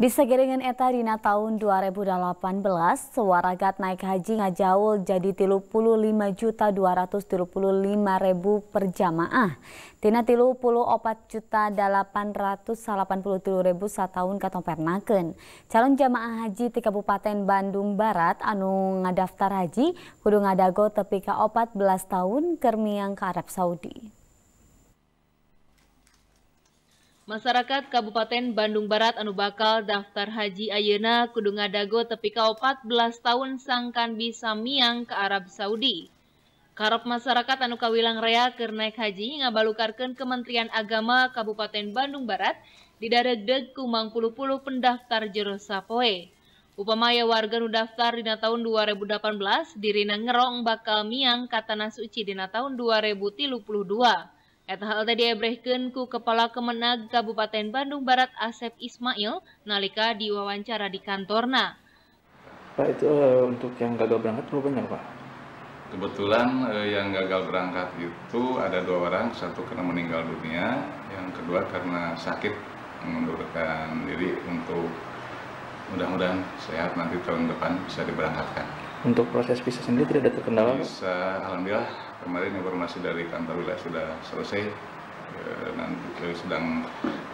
Di segiringan eta dina tahun 2018, sewaragat naik haji ngajaul jadi tilu puluh lima juta per jamaah. Tina tilu puluh opat juta delapan ratus salapan puluh tilu ribu satahun katompernaken. Calon jamaah haji di Kabupaten Bandung Barat anu ngadaftar haji kudu ngadago tepi ka opat belas tahun kermiang ke Arab Saudi. Masyarakat Kabupaten Bandung Barat anu bakal daftar haji ayeuna kudu ngadago tepi ka 14 tahun sangkan bisa miang ke Arab Saudi. Karop masyarakat anu kawilang rea keur naik haji ngabalukarkeun Kementerian Agama Kabupaten Bandung Barat didaregdeg ku puluh pendaftar jero sapoe. Upamaya warga nu daftar dina tahun 2018 dirina ngerong bakal miang ka tanah suci dina tahun 2032. Eta hal tadi ebrehkeun ku Kepala Kemenag Kabupaten Bandung Barat Asep Ismail nalika diwawancara di kantorna. Pak itu uh, untuk yang gagal berangkat berapa banyak Pak? Kebetulan uh, yang gagal berangkat itu ada dua orang, satu karena meninggal dunia, yang kedua karena sakit mengundurkan diri untuk mudah-mudahan sehat nanti tahun depan bisa diberangkatkan. Untuk proses visa sendiri tidak ada terkendala? Bisa, alhamdulillah kemarin informasi dari kantor wilayah sudah selesai. E, nanti e, sedang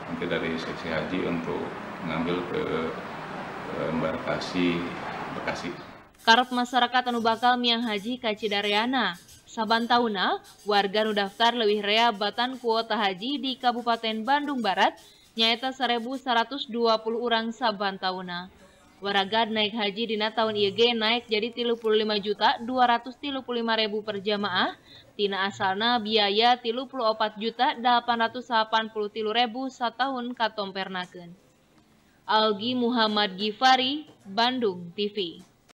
nanti dari seksi haji untuk mengambil ke e, embarkasi Bekasi. Karep masyarakat anu bakal miang haji ka Cidareana. Saban tahuna, warga nu daftar lebih rea batan kuota haji di Kabupaten Bandung Barat nyaeta 1120 orang saban tahuna. Waragad naik haji dina tahun IEG naik jadi 35 juta 235 ribu per jamaah. Tina asalna biaya 34 juta 880 ribu setahun katompernaken. Algi Muhammad Gifari, Bandung TV.